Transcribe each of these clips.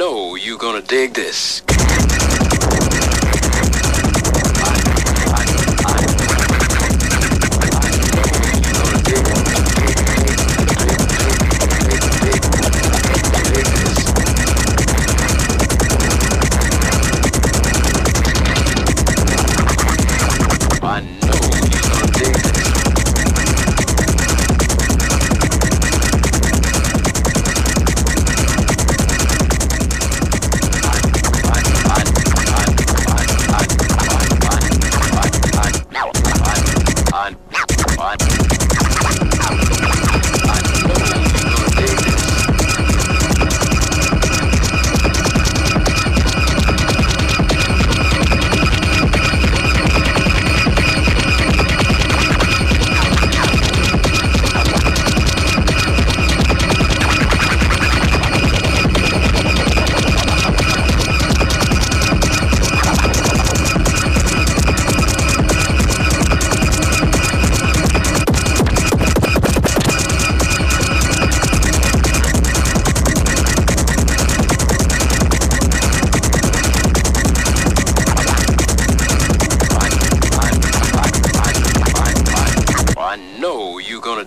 know you're gonna dig this. I know.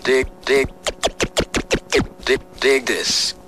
dig, dig, dig, dig this.